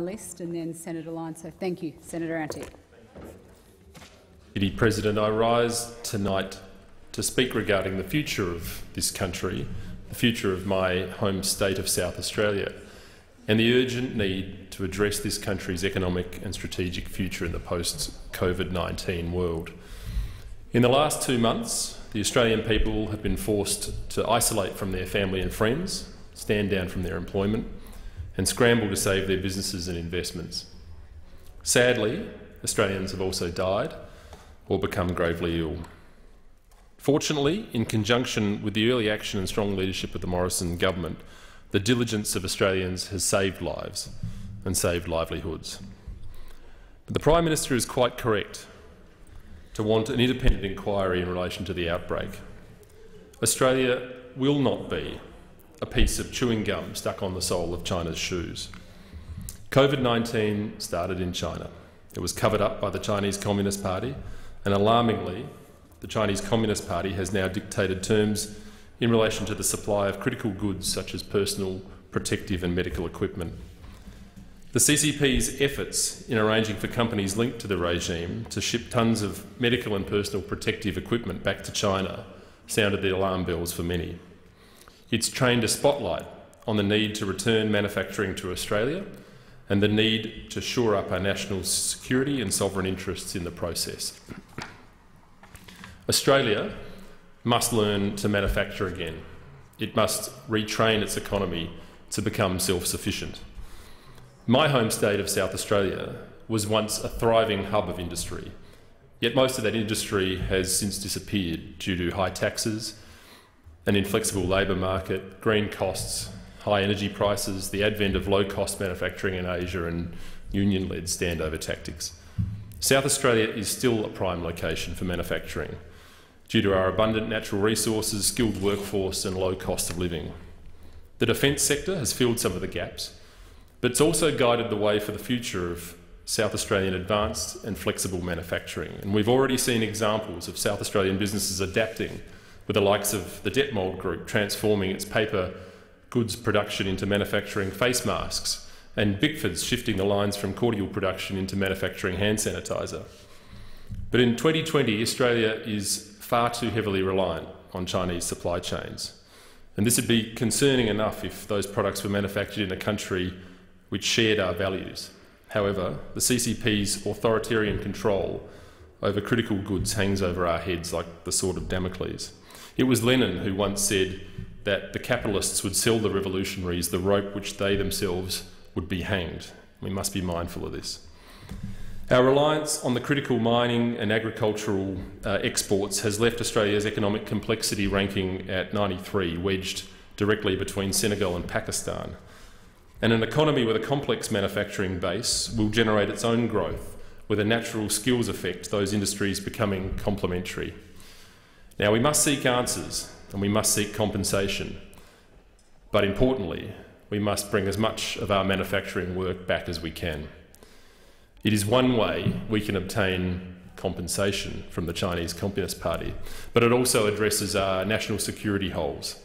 list and then Senator Lyon. So thank you, Senator Antic. Deputy President, I rise tonight to speak regarding the future of this country, the future of my home state of South Australia, and the urgent need to address this country's economic and strategic future in the post-COVID-19 world. In the last two months, the Australian people have been forced to isolate from their family and friends, stand down from their employment, and scramble to save their businesses and investments. Sadly, Australians have also died or become gravely ill. Fortunately, in conjunction with the early action and strong leadership of the Morrison government, the diligence of Australians has saved lives and saved livelihoods. But the Prime Minister is quite correct to want an independent inquiry in relation to the outbreak. Australia will not be a piece of chewing gum stuck on the sole of China's shoes. COVID-19 started in China. It was covered up by the Chinese Communist Party, and alarmingly, the Chinese Communist Party has now dictated terms in relation to the supply of critical goods such as personal, protective and medical equipment. The CCP's efforts in arranging for companies linked to the regime to ship tons of medical and personal protective equipment back to China sounded the alarm bells for many. It's trained a spotlight on the need to return manufacturing to Australia and the need to shore up our national security and sovereign interests in the process. Australia must learn to manufacture again. It must retrain its economy to become self-sufficient. My home state of South Australia was once a thriving hub of industry, yet most of that industry has since disappeared due to high taxes, an inflexible labour market, green costs, high energy prices, the advent of low-cost manufacturing in Asia and union-led standover tactics. South Australia is still a prime location for manufacturing due to our abundant natural resources, skilled workforce and low cost of living. The defence sector has filled some of the gaps, but it's also guided the way for the future of South Australian advanced and flexible manufacturing. And we've already seen examples of South Australian businesses adapting with the likes of the Detmold Group transforming its paper goods production into manufacturing face masks and Bickford's shifting the lines from cordial production into manufacturing hand sanitizer. But in 2020, Australia is far too heavily reliant on Chinese supply chains. And this would be concerning enough if those products were manufactured in a country which shared our values. However, the CCP's authoritarian control over critical goods hangs over our heads like the sword of Damocles. It was Lenin who once said that the capitalists would sell the revolutionaries the rope which they themselves would be hanged. We must be mindful of this. Our reliance on the critical mining and agricultural uh, exports has left Australia's economic complexity ranking at 93, wedged directly between Senegal and Pakistan. And an economy with a complex manufacturing base will generate its own growth with a natural skills effect, those industries becoming complementary. Now, we must seek answers and we must seek compensation. But importantly, we must bring as much of our manufacturing work back as we can. It is one way we can obtain compensation from the Chinese Communist Party, but it also addresses our national security holes.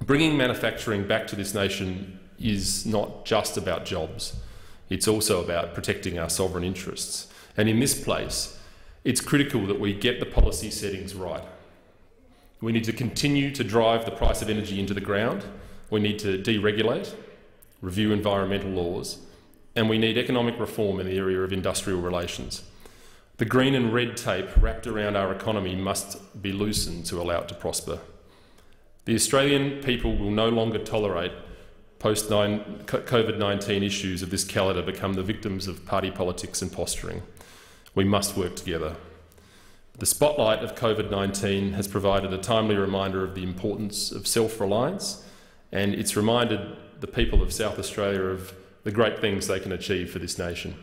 Bringing manufacturing back to this nation is not just about jobs. It's also about protecting our sovereign interests. And in this place, it's critical that we get the policy settings right. We need to continue to drive the price of energy into the ground. We need to deregulate, review environmental laws, and we need economic reform in the area of industrial relations. The green and red tape wrapped around our economy must be loosened to allow it to prosper. The Australian people will no longer tolerate post COVID 19 issues of this calibre become the victims of party politics and posturing. We must work together. The spotlight of COVID 19 has provided a timely reminder of the importance of self reliance, and it's reminded the people of South Australia of the great things they can achieve for this nation.